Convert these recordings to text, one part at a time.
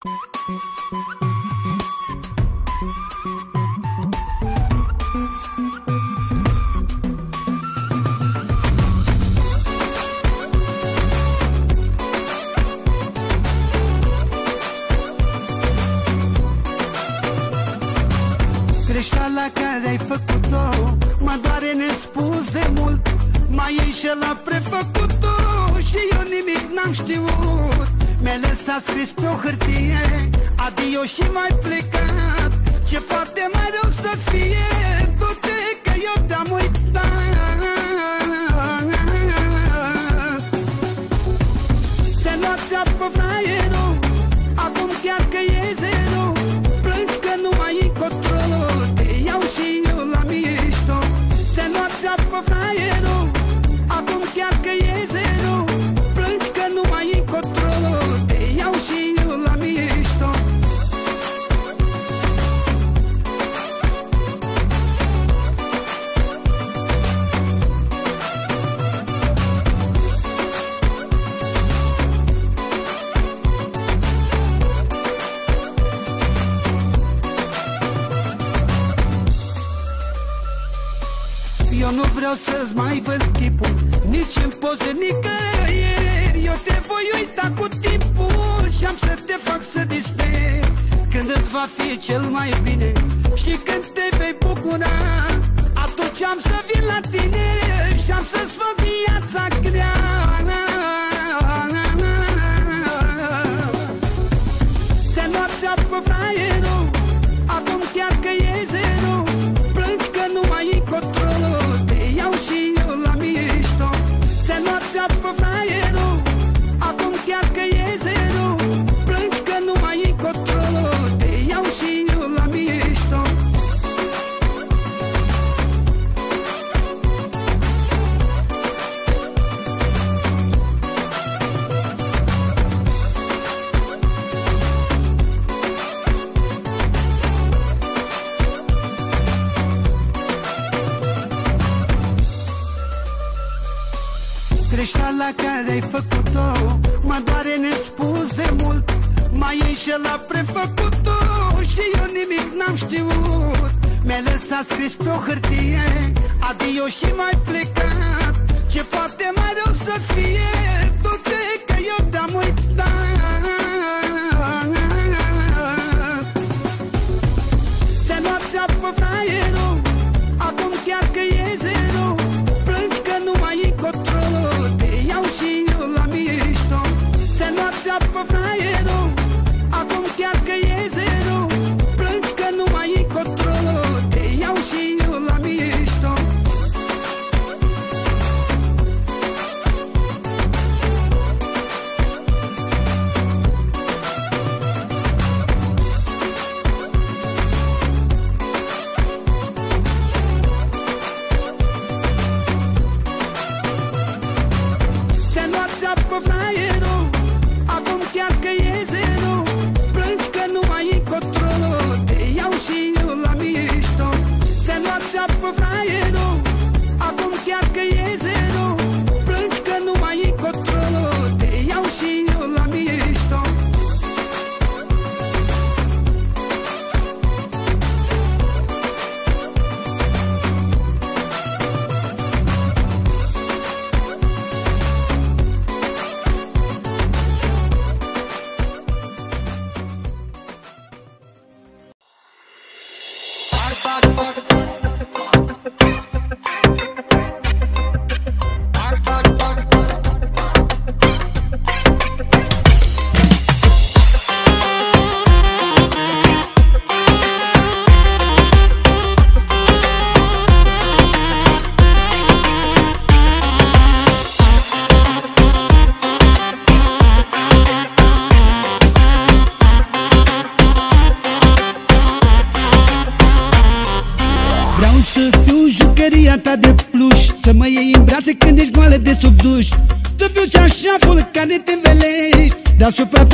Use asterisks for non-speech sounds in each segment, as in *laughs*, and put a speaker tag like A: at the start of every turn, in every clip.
A: Greșeala care ai făcut-o Mă doare nespus de mult. M-ai înșelat prefăcut-o Și eu nimic n-am știut. S-a scris pe o hârtie. Adio și mai plecat. Ce parte mai rău să fie? Du-te că eu te-am uitat. Să noaptea pe fraie la prefăcut Și eu nimic n-am știut. Mi-a lăsat scris pe o hârtie Adio și mai plecat. Ce poate mai rău să fie?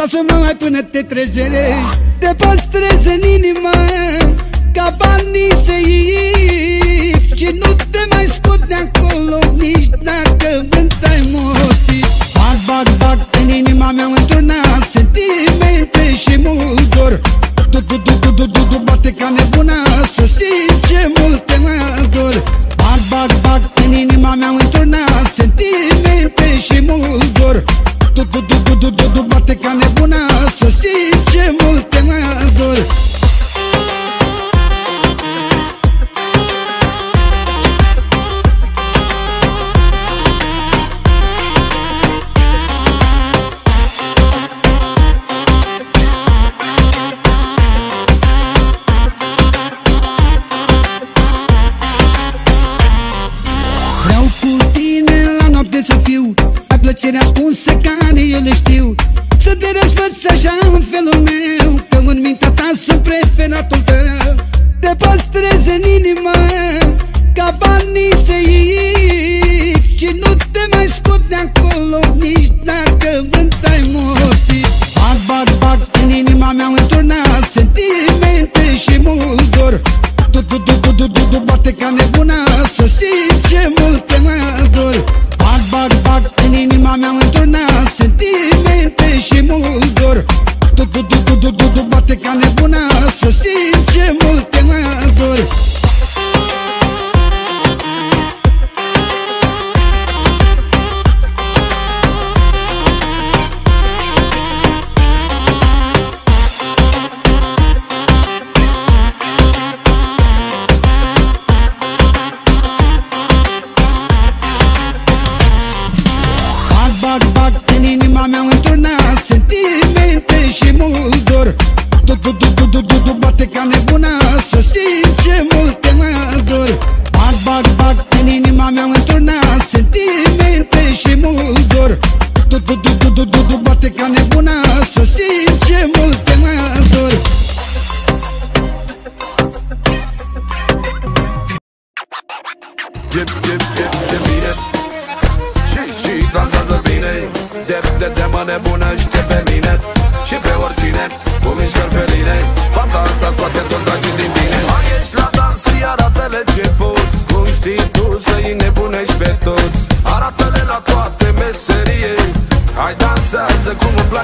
A: Lasă-mă mai până te trezerești Te păstrez în inima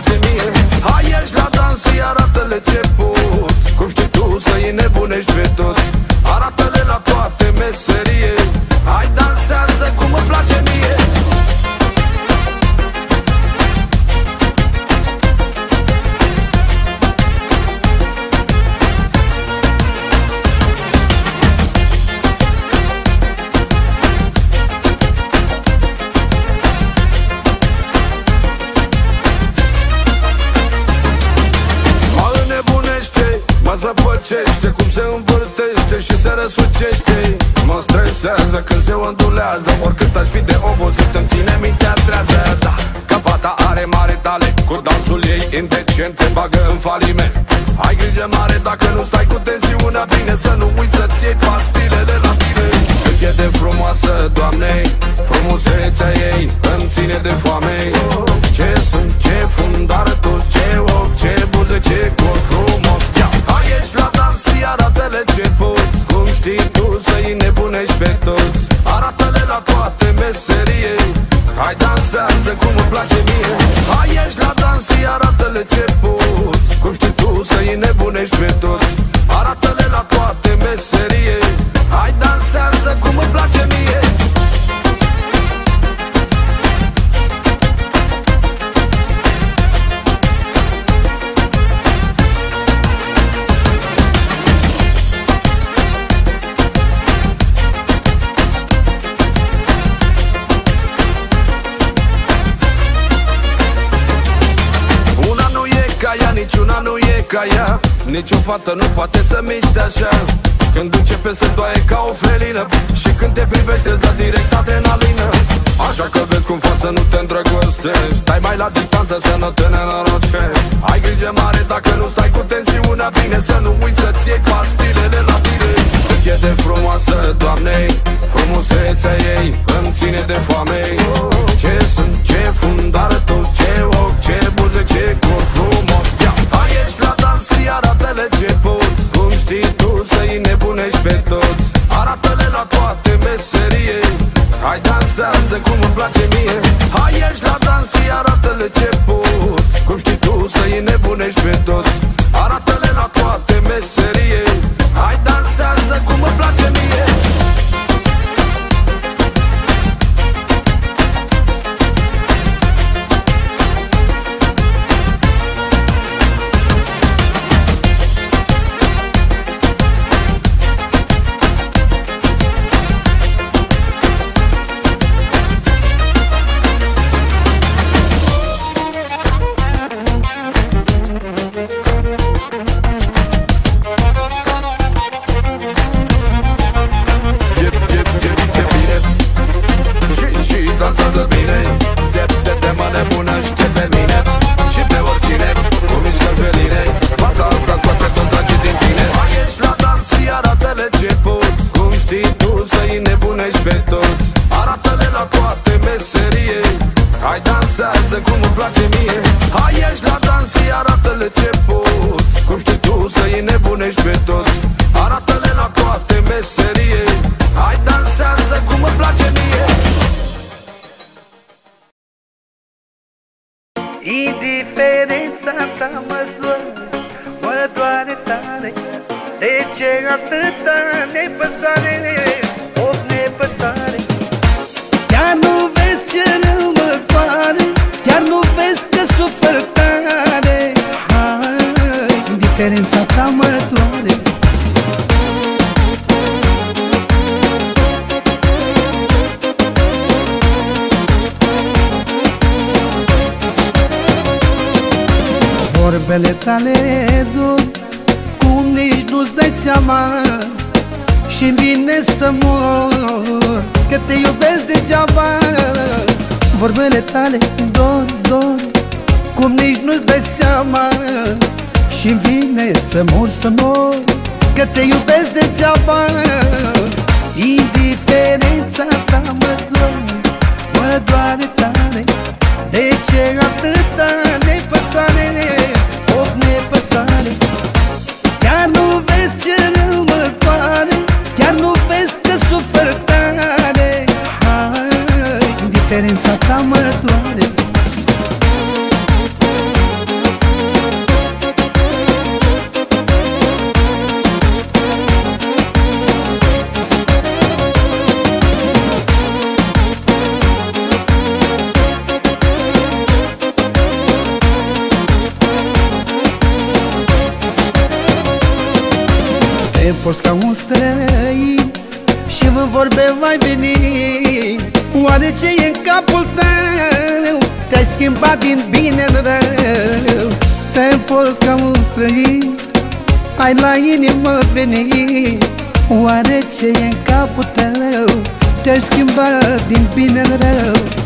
A: to me. idei indecente bagă în faliment. Ai grijă mare dacă nu stai cu tensiunea bine Să nu uiți să-ți iei pastilele la tine. Cât e de frumoasă, Doamne, frumusețea ei Îmi ține de foame. Ce sunt, ce fundară toți, ce ochi, ce buze, ce cor frumos. Ia! Ieși la dans și arată-le ce poți? Cum știi tu să-i nebunești pe toți? Arată-le la toate meserie. Hai dansează cum îmi place mie. Hai ieși la dans și arată-le ce poți? Cum știi tu să-i nebunești pe toți? Arată-le la toate meserie. Hai dansează cum îmi place mie.
B: Fată nu poate să miște așa. Când începe să doaie ca o felină. Și când te privește da direct adrenalină. Așa că vezi cum faci să nu te îndrăgostești. Stai mai la distanță să nu te nenorocești. Ai grijă mare dacă nu stai cu tensiunea Bine să nu uiți să-ți iei pastilele la tine. Cât e de frumoasă, Doamne Frumusețea ei îmi ține de foame. Ce sunt, ce fundar toți, ce ochi, ce buze, ce cur frumos. Hai ești la dans și arată-le ce poți Cum știi tu să-i nebunești pe toți? Arată-le la toate meserie. Hai dansează cum îmi place mie. Hai ești la dans și arată-le ce poți Cum știi tu să-i nebunești pe toți? Arată-le la toate meserie. Hai dansează cum îmi place mie
A: Hai, indiferența ta mă doare Vorbele tale dor Cum nici nu-ți dai seama. Și vine să mor Că te iubesc degeaba. Vorbele tale dor, dor Cum nici nu-ți dai seama și vine să mor, să mor Că te iubesc degeaba. Indiferența ta mă doare Mă doare tare. De ce atâta nepăsare vorbe mai veni. Oare ce e în capul tău? Te-ai schimbat din bine în rău. Te poți ca un străin Ai la inimă veni Oare ce e în capul tău? Te-ai schimbat din bine în rău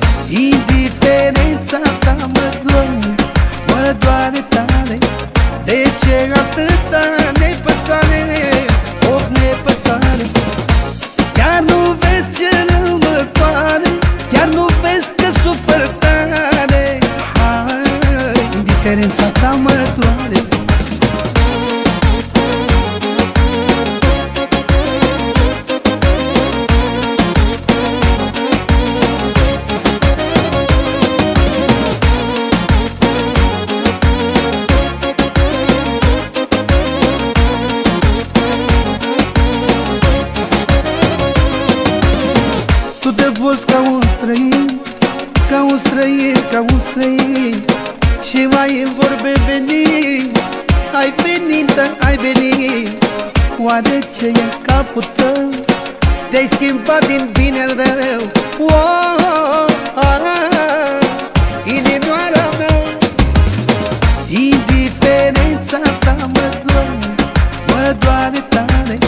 A: vorbe veni Ai venit, dar ai venit. Oare ce e în capul tău? Te-ai schimbat din bine în rău. Oh, ah, ah, Inimioara mea. Indiferența ta mă doare Mă doare tare.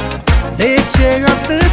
A: De ce atâta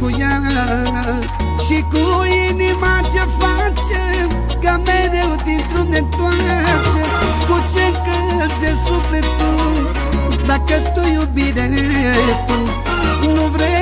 C: cu ea. Și cu inima ce
A: face Ca mereu dintr-un ne întoarce. Cu ce încălze sufletul Dacă tu iubire tu Nu vrei?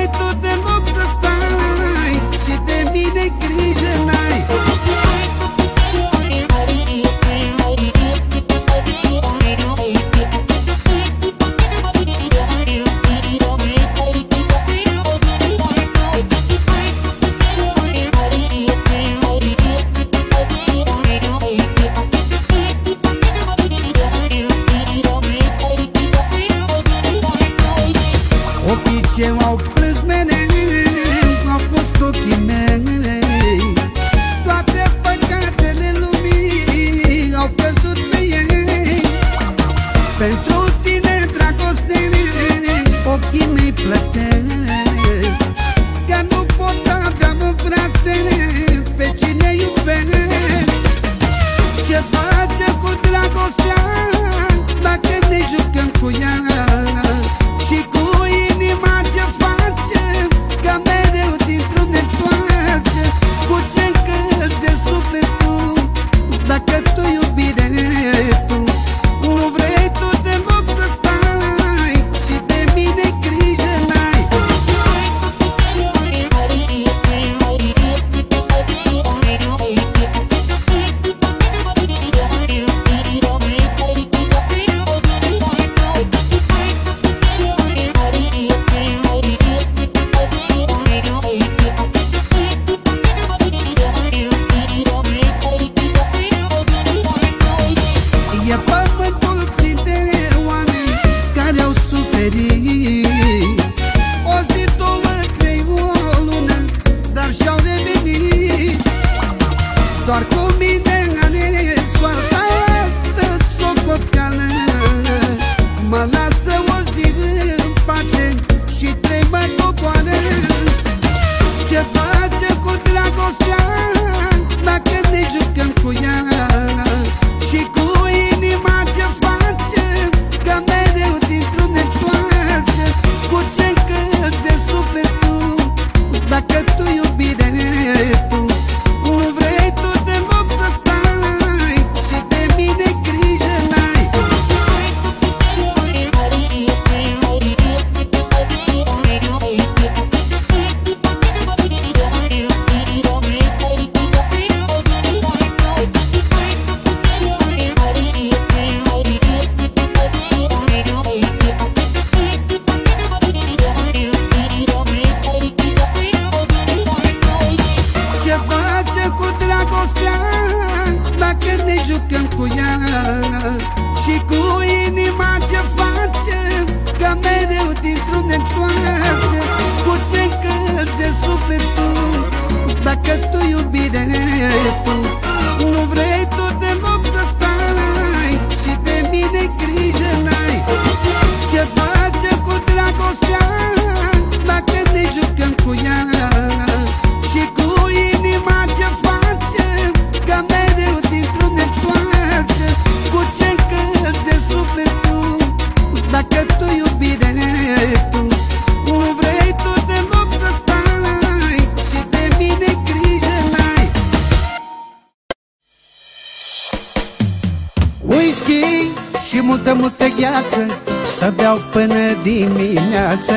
A: Beau până dimineață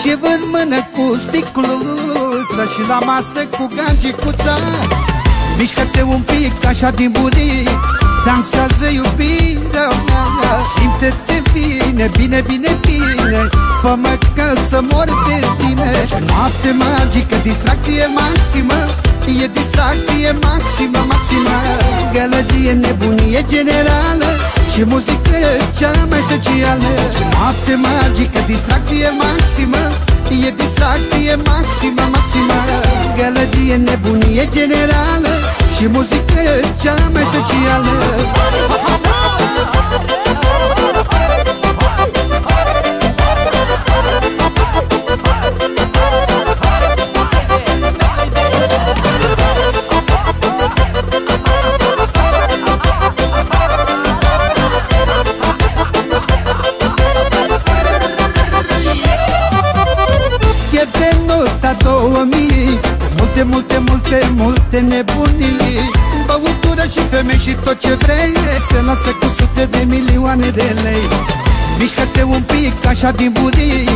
A: Și vând mână cu sticluță Și la masă cu gangicuța Mișcă-te un pic așa din bunic Dansează iubirea mea. Simte-te bine, bine, bine, bine Fă-mă că să mor de tine. Noapte magică, distracție maximă E distracție maximă, maximă. Gălăgie, nebunie generală. Și muzică cea mai specială. Noapte magică, distracție maximă. E distracție maximă, maximă. Gălăgie, nebunie generală. Și muzică cea mai specială așa din burii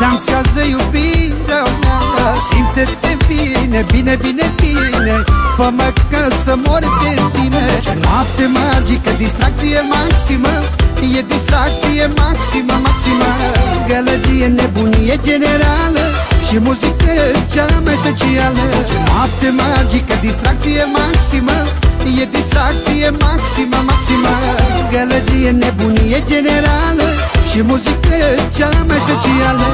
A: Dansează iubirea mea. Simte-te bine, bine, bine, bine. Fă-mă că să mor de tine. Noapte magică, distracție maximă. E distracție maximă, maximă. Gălăgie, nebunie generală. Și muzică cea mai specială. Noapte magică, distracție maximă. E distracție maximă, maximă. Gălăgie, nebunie generală Și muzică cea mai specială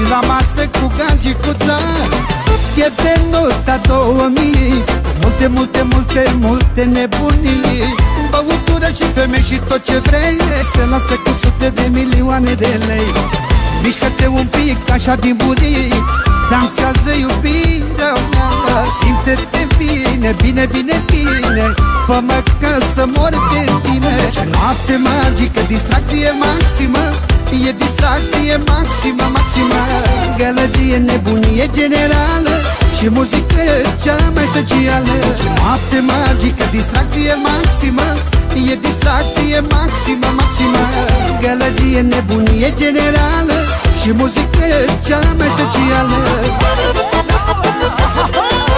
A: Și la masă cu gangicuța Chef de nota 2000 Multe, multe, multe, multe nebunii. Băutură și femei și tot ce vrei Se lasă cu sute de milioane de lei. Mișcă-te un pic așa din burii Dansează iubirea mea. Simte-te bine, bine, bine, bine Fă-mă că să mor de tine. Noapte magică, distracție maximă E distracție maximă, maximă. Gălăgie, nebunie generală Și muzică cea mai specială. Noapte magică, distracție maximă E distracție maximă, maximă. Gălăgie, nebunie generală Și muzică cea mai specială *laughs*